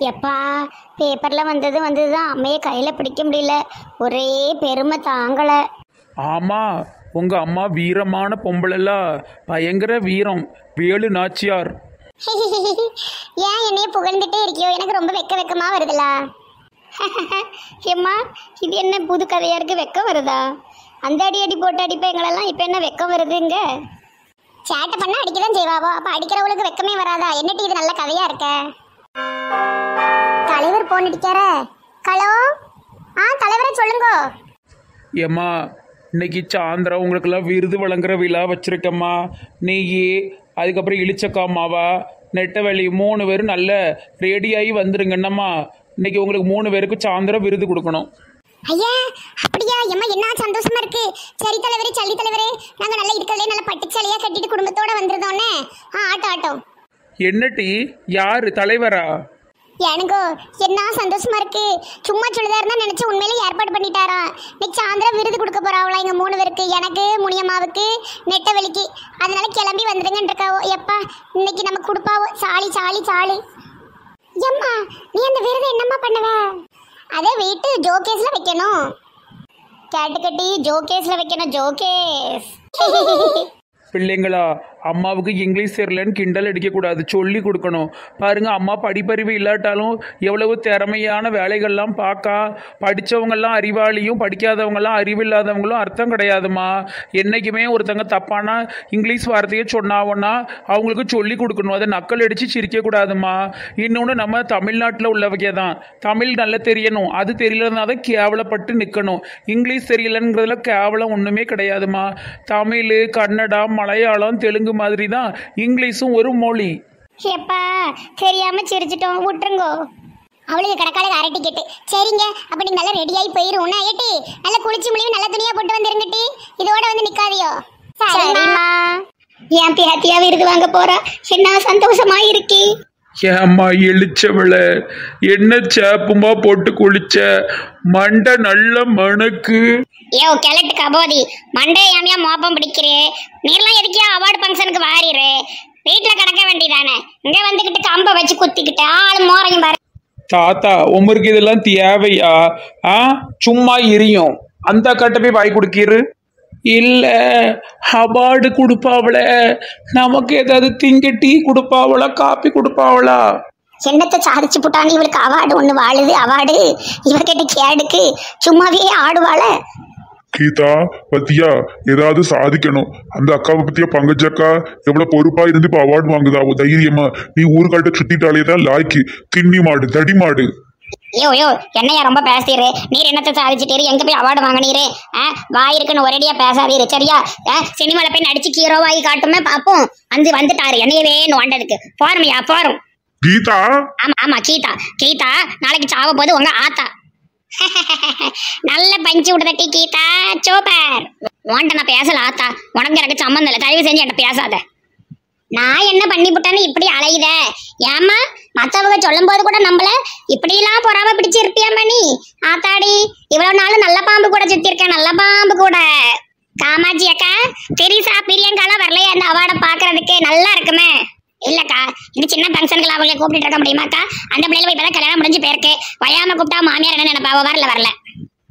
எப்பா பேப்பரில் வந்தது வந்தது தான் அம்மையை கையில் பிடிக்க முடியல. ஒரே பெருமை தாங்கலை. ஆமா உங்க அம்மா வீரமான பொம்பளைல பயங்கர வீரம். வேலு நாச்சியார். ஏன் என்னைய புகழ்ந்துட்டே இருக்கியோ? எனக்கு ரொம்ப வெக்க வெக்கமாக வருதுல. ஏம்மா இது என்ன புது கதையாக இருக்கு வெக்கம் வருதா? அந்த அடி அடி போட்டு அடிப்பேன் எங்களெல்லாம் இப்போ என்ன வெக்கம் வருதுங்க? சேட்டை பண்ண அடிக்க தான் செய்வாவோ அப்போ அடிக்கிறவங்களுக்கு வெக்கமே வராதா? என்னட்டி இது நல்ல கதையாக இருக்க? தலைவர் போன் அடிக்கார. ஹலோ? ஆ தலைவரே சொல்லுங்க. ஏம்மா இன்னைக்கு சாயந்தரம் உங்களுக்கெல்லாம் விருது வழங்குற விழா வச்சிருக்கம்மா. நெய் அதுக்கப்புறம் இளிச்சக்காமாவா நெட்டவெளி மூணு பேரும் நல்ல ரெடியாகி வந்துருங்கண்ணம்மா. இன்னைக்கு உங்களுக்கு மூணு பேருக்கு சாயந்தரம் விருது கொடுக்கணும். ஐயா அப்படியா? எம்மா என்ன சந்தோஷமா இருக்கு? சரி தலைவரே சல்லி தலைவரே. நாங்க நல்லா இருக்கிறதே நல்ல பட்டு சேலையா கட்டிட்டு குடும்பத்தோட வந்துருந்தோன்னே ஆ ஆட்டோ ஆட்டோ. என்ன டீ யாரு தலைவரா? எனக்கோ என்ன சந்தோஷமா இருக்கு. சும்மா சொல்லுதாரு தான் நினைச்சு உண்மையிலே ஏற்பாடு பண்ணிட்டாராம் இன்னைக்கு சாயந்தரம் விருது கொடுக்க போறாவளா எங்க மூணு பேருக்கு? எனக்கு முனியம்மாவுக்கு நெட்டவெளிக்கு. அதனால கிளம்பி வந்துடுங்கன்னு இருக்காவோ எப்பா இன்னைக்கு நம்ம கொடுப்பாவோ? சாலி சாலி சாலி. எம்மா நீ அந்த விருது என்னம்மா பண்ணுவ? அதே வீட்டு ஜோகேஸ்ல வைக்கணும். கேட்டு கட்டி ஜோகேஸ்ல வைக்கணும் ஜோகேஸ். பிள்ளைங்களா அம்மாவுக்கு இங்கிலீஷ் தெரியலன்னு கிண்டல் அடிக்கக்கூடாது சொல்லி கொடுக்கணும். பாருங்க அம்மா படிப்பறிவு இல்லாட்டாலும் எவ்வளவு திறமையான வேலைகள்லாம் பார்க்கா படித்தவங்கெல்லாம் அறிவாளியும் படிக்காதவங்கெல்லாம் அறிவில்லாதவங்களும் அர்த்தம் கிடையாதுமா என்றைக்குமே ஒருத்தங்க தப்பான இங்கிலீஷ் வார்த்தையை சொன்னாவோன்னா அவங்களுக்கு சொல்லி கொடுக்கணும். அதை நக்கல் அடித்து சிரிக்கக்கூடாதுமா இன்னொன்று நம்ம தமிழ்நாட்டில் உள்ளவங்க தான். தமிழ் நல்லா தெரியணும். அது தெரியலனா தான் கேவலப்பட்டு நிற்கணும் இங்கிலீஷ் தெரியலங்கிறதுல கேவலம் ஒன்றுமே கிடையாதுமா தமிழ் கன்னடா மலையாளம் தெலுங்கு மாதிரி தான் இங்கிலீஷும் ஒரு மொழி. எப்பா? தெரியாம சிரிச்சிட்டோம். விட்டுருங்கோ. அவளுக்கு கடைக்கால அரை டிக்கெட்டு சரிங்க. அப்ப நீ நல்லா ரெடியாகி போயிரும் ஏட்டி? நல்லா குளிச்சு முடியும் நல்ல துணியா போட்டு வந்துருங்கட்டி இதோட வந்து நிக்காதியோ. சரிம்மா. என் பேத்தியா விருது வாங்க போறா. என்ன சந்தோஷமா இருக்கி. ஏம்மா இழிச்சவள என்ன சேப்புமா போட்டு குளிச்ச? மண்டை நல்ல மணக்கு. யோ கிழட்டு கபோதி மண்டே ஏமியா மோப்பம் பிடிக்கிறே. நீர்லாம் எதுக்கியா அவார்டு ஃபங்க்ஷனுக்கு வாரிரு? வீட்டில் கிடக்க வேண்டியதானே? இங்கே வந்துக்கிட்டு கம்பை வச்சு குத்திக்கிட்டு ஆள் மோரையும் பாரு. தாத்தா உமருக்கு இதெல்லாம் தேவையா? ஆ? சும்மா எரியும் அந்த கட்ட போய் வாய் குடுக்கிரு. இல்ல அவார்டு கொடுப்பாவள. நமக்கு ஏதாவது திங்க டீ கொடுப்பாவளா காப்பி கொடுப்பாவளா? என்னத்தை சாதிச்சு புட்டான்னு இவளுக்கு அவார்டு ஒன்று வாழுது அவார்டு? இவ கேட்டு கேடுக்கு சும்மாவே ஆடுவாள? கீதா பத்தியா ஏதாவது சாதிக்கணும். அந்த அக்காவை பத்தியா பங்கஜக்கா எவ்வளவு பொறுப்பா இருந்து இப்ப அவார்டு வாங்குதா? தைரியமா. நீ ஊருக்காட்ட சுத்திட்டாலே தான் லாய்க்கு. திண்ணி மாடு தடி மாடு யோ யோ என்னையா ரொம்ப பேசுறீரு நீர் என்னத்தை சாதிச்சிட்டீரு? எங்க போய் அவார்டு வாங்கினீரு? ஆ வாயிருக்குன்னு ஒரேடியா பேசாதீரு சரியா? ஆ சினிமாவில் போய் நடிச்சு ஹீரோவாகி காட்டுமே பார்ப்போம் வந்து வந்துட்டாரு என்னையவே நோண்டதுக்கு. போறமையா போறோம் கீதா? ஆமா ஆமா கீதா. கீதா நாளைக்கு சாவ போது உங்க ஆத்தா. நல்ல பஞ்சு விடுதட்டி கீதா. சூப்பர். உன்ட்ட நான் பேசல ஆத்தா. உனக்கு எனக்கு சம்மந்தம் இல்லை. தயவு செஞ்சு என்கிட்ட பேசாத. நான் என்ன பண்ணி விட்டேன்னு இப்படி அலையுத ஏம்மா மத்தவங்க சொல்லும் போது கூட நம்மள இப்படியெல்லாம் பொறாம பிடிச்சு இருப்பியாமா நீ? ஆத்தாடி இவ்வளவு நாள் நல்ல பாம்பு கூட சுத்திருக்கேன் நல்ல பாம்பு கூட. காமாட்சி அக்கா பெரிசா பிரியங்காலாம் வரலையா அந்த அவார்டை பாக்குறதுக்கு நல்லா இருக்குமே. இல்லக்கா இது சின்ன ஃபங்க்ஷனுக்கு அவங்க கூப்பிட்டு இருக்க முடியுமாக்கா? அந்த பிள்ளைல இப்பதான் கல்யாணம் முடிஞ்சு போயிருக்கு. வயாம கூப்பிட்டா மாமியார் என்ன நினைப்பாவ வரல வரல.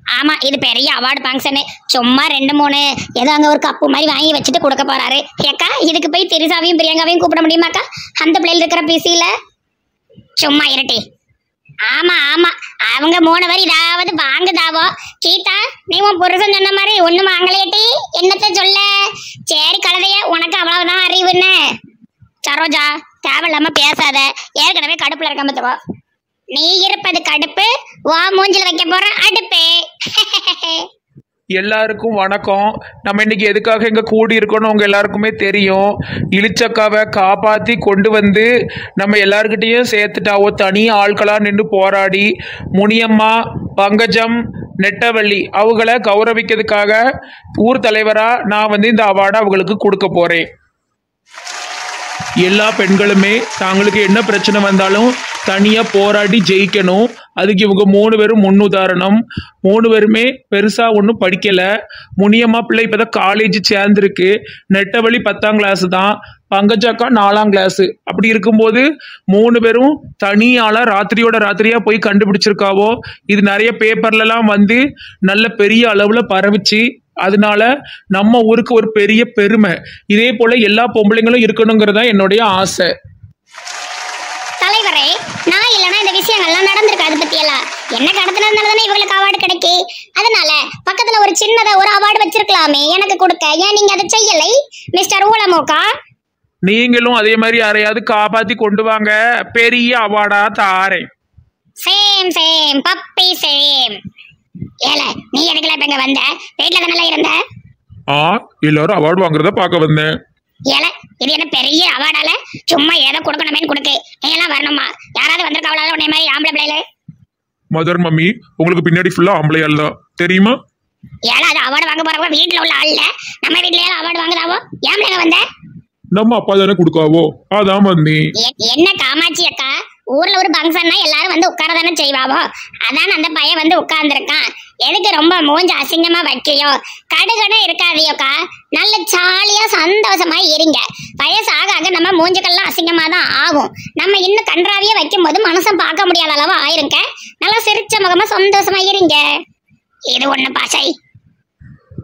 ஆமா இது பெரிய அவார்டு ஃபங்க்ஷனு சும்மா ரெண்டு மூணு ஏதோ அங்கே ஒரு கப்பு மாதிரி வாங்கி வச்சுட்டு கொடுக்க போறாரு. ஏக்கா இதுக்கு போய் திரிசாவையும் பிரியங்காவையும் கூப்பிட முடியுமாக்கா? அந்த பிள்ளையில் இருக்கிற பிசியில? சும்மா இருட்டி. ஆமா ஆமா. அவங்க மூணு பேர் இதாவது வாங்குதாவோ. கீதா நீ உன் புருஷன் சொன்ன மாதிரி ஒன்றும் வாங்கலையட்டி என்னத்த சொல்ல? சரி கழுதைய உனக்கு அவ்வளவுதான் அறிவுன்னு. சரோஜா தேவையில்லாம பேசாத. ஏற்கனவே கடுப்புல இருக்க பார்த்துக்கோ நீ இருப்பது கடுப்பு வா மூஞ்சில் வைக்க போற அடுப்பு. எல்லாருக்கும் வணக்கம். நம்ம இன்னைக்கு எதுக்காக இங்கே கூடி இருக்கோம்னு உங்கள் எல்லாருக்குமே தெரியும். இளிச்சக்காவை காப்பாற்றி கொண்டு வந்து நம்ம எல்லாருக்கிட்டேயும் சேர்த்துட்டாவோ தனி ஆட்களாக நின்று போராடி முனியம்மா பங்கஜம் நெட்டவள்ளி அவங்கள கௌரவிக்கிறதுக்காக ஊர் தலைவராக நான் வந்து இந்த அவார்டை அவங்களுக்கு கொடுக்க போகிறேன் எல்லா பெண்களுமே தாங்களுக்கு என்ன பிரச்சனை வந்தாலும் தனியாக போராடி ஜெயிக்கணும். அதுக்கு இவங்க மூணு பேரும் முன்னுதாரணம். மூணு பேருமே பெருசாக ஒன்றும் படிக்கலை. முனியம்மா பிள்ளை இப்போ தான் காலேஜ் சேர்ந்துருக்கு நெட்டவழி பத்தாம் கிளாஸ் தான். பங்கஜாக்கா நாலாம் கிளாஸு அப்படி இருக்கும்போது மூணு பேரும் தனியால ராத்திரியோட ராத்திரியா போய் கண்டுபிடிச்சிருக்காவோ? இது நிறைய பேப்பர்லலாம் வந்து நல்ல பெரிய அளவில் பரவிச்சு. அதனால நம்ம ஊருக்கு ஒரு பெரிய பெருமை. இதே போல எல்லா பொம்பளைங்களும் இருக்கணுங்கிறது என்னுடைய ஆசை. தலைவரே நான் இல்லைன்னா இந்த விஷயங்கள்லாம் நடந்திருக்கு அதை பத்தி எல்லாம் என்ன கடத்தினதுனால தானே இவங்களுக்கு அவார்டு கிடைக்கு? அதனால பக்கத்துல ஒரு சின்னதா ஒரு அவார்டு வச்சிருக்கலாமே. எனக்கு கொடுக்க ஏன் நீங்க அதை செய்யலை? மிஸ்டர் ஊலமோக்கா நீங்களும் அதே மாதிரி யாரையாவது காப்பாத்தி கொண்டு வாங்க. பெரிய அவார்டா தாரேன். சேம் சேம் பப்பி சேம் ஏல நீ எதுக்குல இப்ப இங்க வந்த? வீட்ல தானே இருந்த? ஆ எல்லாரும் அவார்டு வாங்குறத பார்க்க வந்தேன். ஏல இது என்ன பெரிய அவார்டால சும்மா ஏதோ கொடுக்கணுமேனு கொடுக்கு. நீ எல்லாம் வரணுமா? யாராவது வந்திருக்காவளால உன்னை மாதிரி ஆம்பளை பிள்ளைல மதர் மம்மி உங்களுக்கு பின்னாடி ஃபுல்லா ஆம்பளையால் தான். தெரியுமா? ஏல அது அவார்டு வாங்க போறவங்க வீட்ல உள்ள ஆள் இல்ல நம்ம வீட்லயே அவார்டு வாங்குதாவோ? ஏன் பிள்ளைங்க வந்த? நம்ம அப்பா தானே கொடுக்காவோ? அதான் வந்தேன் எ- என்ன காமாட்சி அக்கா? ஊர்ல ஒரு ஃபங்க்ஷன்னா எல்லாரும் வந்து உட்கார தானே செய்வாவோ? அதான் அந்த பையன் வந்து உட்கார்ந்துருக்கான். எதுக்கு ரொம்ப மூஞ்ச அசிங்கமா வைக்கையும் கடுகடும் இருக்காதியோக்கா. நல்ல ஜாலியா சந்தோஷமா இருங்க. வயசாக ஆக நம்ம மூஞ்சுக்கெல்லாம் அசிங்கமா தான் ஆகும். நம்ம இன்னும் கன்றாவியே வைக்கும் போது மனசம் பார்க்க முடியாத அளவு ஆயிருங்க. நல்லா சிரிச்ச முகமா சந்தோஷமா இருங்க. இது ஒண்ணு பாசை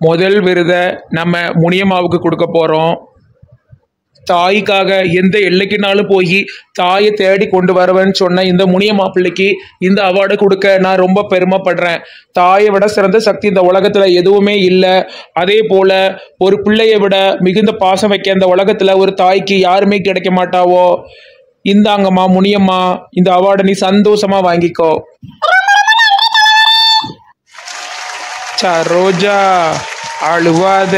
முதல் விருதை நம்ம முனியம்மாவுக்கு கொடுக்க போகிறோம் தாய்க்காக எந்த எல்லைக்குனாலும் போய் தாயை தேடி கொண்டு வரவேன்னு சொன்ன இந்த முனிய மாப்பிள்ளைக்கு இந்த அவார்டு கொடுக்க நான் ரொம்ப பெருமைப்படுறேன். தாயை விட சிறந்த சக்தி இந்த உலகத்தில் எதுவுமே இல்லை. அதே போல் ஒரு பிள்ளையை விட மிகுந்த பாசம் வைக்க இந்த உலகத்தில் ஒரு தாய்க்கு யாருமே கிடைக்க மாட்டாவோ? இந்தாங்கம்மா முனியம்மா இந்த அவார்டை நீ சந்தோஷமா வாங்கிக்கோ. சரோஜா அழுவாத.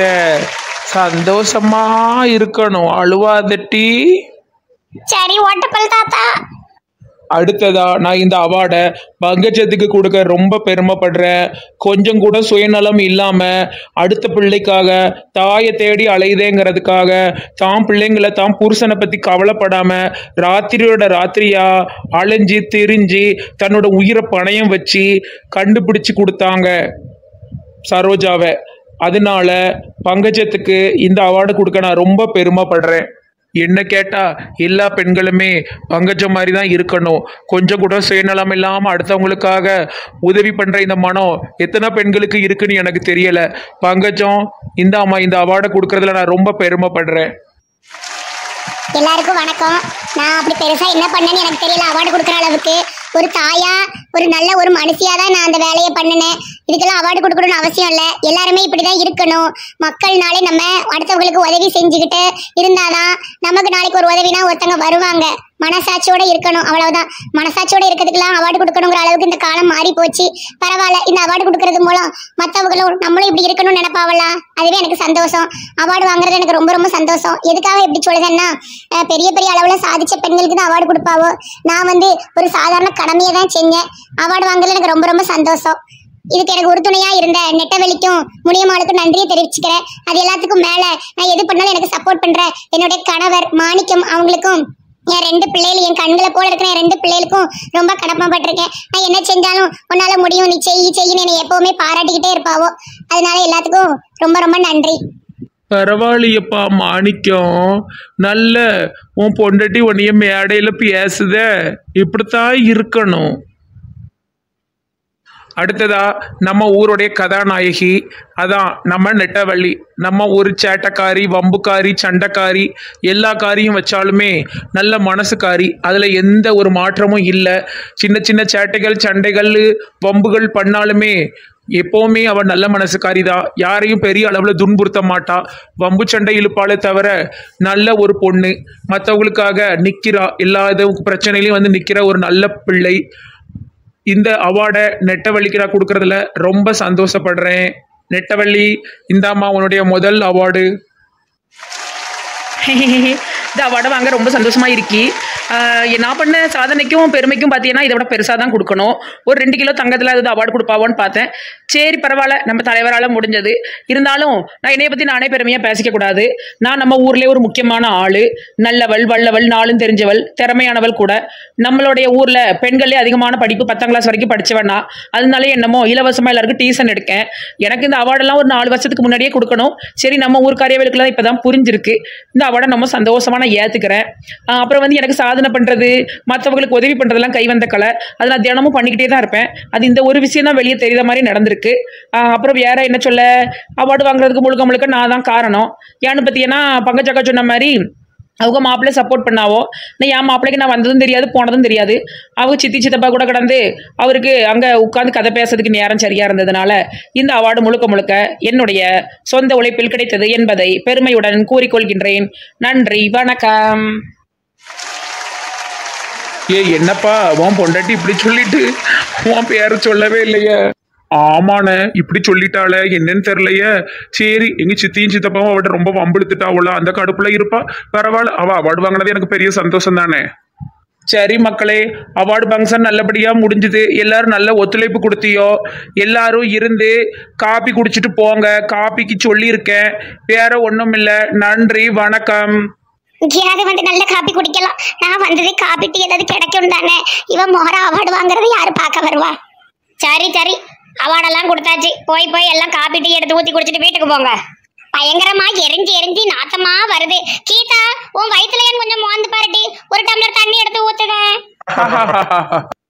சந்தோஷமா இருக்கணும். அழுவாதட்டி சரி ஓட்டப்பல் தாத்தா. அடுத்ததா நான் இந்த அவார்டை பங்கஜத்துக்கு கொடுக்க ரொம்ப பெருமைப்படுறேன். கொஞ்சம் கூட சுயநலம் இல்லாம அடுத்த பிள்ளைக்காக தாயை தேடி அலையுதேங்கிறதுக்காக தாம் பிள்ளைங்களை தாம் புருஷனை பத்தி கவலைப்படாம ராத்திரியோட ராத்திரியா அலைஞ்சு திரிஞ்சு தன்னோட உயிரை பணயம் வச்சு கண்டுபிடிச்சு கொடுத்தாங்க சரோஜாவை. அதனால பங்கஜத்துக்கு இந்த அவார்டு கொடுக்க நான் ரொம்ப பெருமைப்படுறேன். என்ன கேட்டால் எல்லா பெண்களுமே பங்கஜம் மாதிரி தான் இருக்கணும். கொஞ்சம் கூட சுயநலம் இல்லாமல் அடுத்தவங்களுக்காக உதவி பண்ணுற இந்த மனம் எத்தனை பெண்களுக்கு இருக்குன்னு எனக்கு தெரியலை. பங்கஜம் இந்த அம்மா இந்த அவார்டை கொடுக்கறதுல நான் ரொம்ப பெருமைப்படுறேன். எல்லாருக்கும் வணக்கம். நான் அப்படி பெருசா என்ன பண்ணேன்னு எனக்கு தெரியல அவார்டு கொடுக்குற அளவுக்கு. ஒரு தாயா ஒரு நல்ல ஒரு மனுஷியாக தான் நான் அந்த வேலையை பண்ணினேன். இதுக்கெல்லாம் அவார்டு கொடுக்கணும்னு அவசியம் இல்லை. எல்லாருமே இப்படி தான் இருக்கணும். மக்கள்னாலே நம்ம அடுத்தவங்களுக்கு உதவி செஞ்சுக்கிட்டு இருந்தாதான் நமக்கு நாளைக்கு ஒரு உதவினா ஒருத்தங்க வருவாங்க. மனசாட்சியோட இருக்கணும் அவ்வளவுதான். மனசாட்சியோட இருக்கிறதுக்கெல்லாம் அவார்டு கொடுக்கணுங்கிற அளவுக்கு இந்த காலம் மாறி போச்சு. பரவாயில்ல இந்த அவார்டு கொடுக்கறது மூலம் மற்றவங்களும் நம்மளும் இப்படி இருக்கணும்னு நினைப்பாவலாம் அதுவே எனக்கு சந்தோஷம். அவார்டு வாங்குறது எனக்கு ரொம்ப ரொம்ப சந்தோஷம். எதுக்காக இப்படி சொல்லுதேன்னா பெரிய பெரிய அளவுல சாதிச்ச பெண்களுக்கு தான் அவார்டு கொடுப்பாவோ? நான் வந்து ஒரு சாதாரண கடமையை தான் செஞ்சேன். அவார்டு வாங்குறது எனக்கு ரொம்ப ரொம்ப சந்தோஷம். இதுக்கு எனக்கு உறுதுணையா இருந்த நெட்டவெளிக்கும் முனியம்மாளுக்கும் நன்றியை தெரிவிச்சுக்கிறேன். அது எல்லாத்துக்கும் மேலே நான் எது பண்ணாலும் எனக்கு சப்போர்ட் பண்ற என்னுடைய கணவர் மாணிக்கம் அவங்களுக்கும் என் ரெண்டு பிள்ளைகள் என் கண்களை போல இருக்கிற என் ரெண்டு பிள்ளைகளுக்கும் ரொம்ப கடமைப்பட்டிருக்கேன் நான் என்ன செஞ்சாலும் உன்னால முடியும். நீ செய் செய்யின்னு என்னை எப்போவுமே பாராட்டிக்கிட்டே இருப்பாவோ? அதனால எல்லாத்துக்கும் ரொம்ப ரொம்ப நன்றி. பரவாயில்லையப்பா மாணிக்கம். நல்ல உன் பொண்டாட்டி உன்னைய மேடையில் பேசுத. இப்படித்தான் இருக்கணும். அடுத்ததா நம்ம ஊருடைய கதாநாயகி. அதான் நம்ம நெட்டவள்ளி. நம்ம ஒரு சேட்டக்காரி வம்புக்காரி சண்டைக்காரி எல்லா காரியும் வச்சாலுமே நல்ல மனசுக்காரி. அதில் எந்த ஒரு மாற்றமும் இல்லை. சின்ன சின்ன சேட்டைகள் சண்டைகள் வம்புகள் பண்ணாலுமே எப்போவுமே அவள் நல்ல மனசுக்காரி தான் யாரையும் பெரிய அளவில் துன்புறுத்த மாட்டா வம்பு சண்டை இழுப்பாலே தவிர நல்ல ஒரு பொண்ணு. மற்றவங்களுக்காக நிற்கிறா எல்லா இதுவும் பிரச்சனையிலையும் வந்து நிற்கிற ஒரு நல்ல பிள்ளை. இந்த அவார்டை நெட்டவள்ளிக்கிறா நான் கொடுக்கறதுல ரொம்ப சந்தோஷப்படுறேன். நெட்டவள்ளி இந்தாம்மா உன்னுடைய முதல் அவார்டு. இந்த அவார்டை வாங்க ரொம்ப சந்தோஷமா இருக்கி. நான் பண்ண சாதனைக்கும் பெருமைக்கும் பார்த்தீங்கன்னா இதை விட பெருசாக தான் கொடுக்கணும். ஒரு ரெண்டு கிலோ தங்கத்தில் அது அவார்டு கொடுப்பாவோன்னு பார்த்தேன். சரி பரவாயில்ல நம்ம தலைவரால் முடிஞ்சது. இருந்தாலும் நான் என்னைய பற்றி நானே பெருமையாக பேசிக்கக்கூடாது. நான் நம்ம ஊர்லேயே ஒரு முக்கியமான ஆள். நல்லவள் வல்லவள் நாளும் தெரிஞ்சவள் திறமையானவள் கூட. நம்மளுடைய ஊரில் பெண்களே அதிகமான படிப்பு பத்தாம் கிளாஸ் வரைக்கும் படிச்சவனா. அதனால என்னமோ இலவசமாக எல்லாருக்கும் டீசன் எடுக்கேன். எனக்கு இந்த அவார்டெல்லாம் ஒரு நாலு வருஷத்துக்கு முன்னாடியே கொடுக்கணும். சரி நம்ம ஊர் காரியவர்களுக்குலாம் இப்போ தான் புரிஞ்சிருக்கு. இந்த அவார்டை நம்ம சந்தோஷமாக நான் ஏற்றுக்கிறேன் அப்புறம் வந்து எனக்கு சா சாதனை பண்ணுறது மற்றவங்களுக்கு உதவி பண்ணுறதெல்லாம் கை வந்த கலை. அதை நான் தினமும் பண்ணிக்கிட்டே தான் இருப்பேன். அது இந்த ஒரு விஷயம் தான் வெளியே தெரியுற மாதிரி நடந்திருக்கு. அப்புறம் வேற என்ன சொல்ல? அவார்டு வாங்குறதுக்கு முழுக்க முழுக்க நான் தான் காரணம். ஏன்னு பார்த்தீங்கன்னா பங்கச்சக்கா சொன்ன மாதிரி அவங்க மாப்பிள்ளை சப்போர்ட் பண்ணாவோ? நான் என் மாப்பிள்ளைக்கு நான் வந்ததும் தெரியாது போனதும் தெரியாது. அவங்க சித்தி சித்தப்பா கூட கடந்து அவருக்கு அங்கே உட்காந்து கதை பேசுறதுக்கு நேரம் சரியாக இருந்ததுனால இந்த அவார்டு முழுக்க முழுக்க என்னுடைய சொந்த உழைப்பில் கிடைத்தது என்பதை பெருமையுடன் கூறிக்கொள்கின்றேன். நன்றி வணக்கம். ஏ என்னப்பா உன் பொண்டாட்டி இப்படி சொல்லிட்டு உன் பேரை சொல்லவே இல்லையே? ஆமாண்ணே இப்படி சொல்லிட்டாளே என்னன்னு தெரியலையே. சரி எங்க சித்தியும் சித்தப்பாவும் அவட்ட ரொம்ப வம்பிழுத்துட்டாவுல அந்த கடுப்புல இருப்பா. பரவாயில்ல அவ அவார்டு வாங்கினது எனக்கு பெரிய சந்தோஷம் தானே சரி மக்களே அவார்டு ஃபங்க்ஷன் நல்லபடியா முடிஞ்சுது. எல்லாரும் நல்ல ஒத்துழைப்பு கொடுத்தியோ? எல்லாரும் இருந்து காப்பி குடிச்சிட்டு போங்க. காப்பிக்கு சொல்லியிருக்கேன். வேற ஒன்றும் இல்லை நன்றி வணக்கம். இங்கேயாவது வந்து நல்ல காப்பி குடிக்கலாம். நான் வந்தது காப்பி டீ ஏதாவது கிடைக்கும் தானே. இவன் மோர அவார்டு வாங்குறது யாரு பார்க்க வருவா? சரி சரி. அவார்டெல்லாம் கொடுத்தாச்சு. போய் போய் எல்லாம் காப்பி டீ எடுத்து ஊத்தி குடிச்சிட்டு வீட்டுக்கு போங்க. பயங்கரமா எரிஞ்சு எரிஞ்சு நாத்தமா வருது. கீதா உன் வயிற்றுல கொஞ்சம் மோந்து பாருட்டி ஒரு டம்ளர் தண்ணி எடுத்து ஊத்துதேன்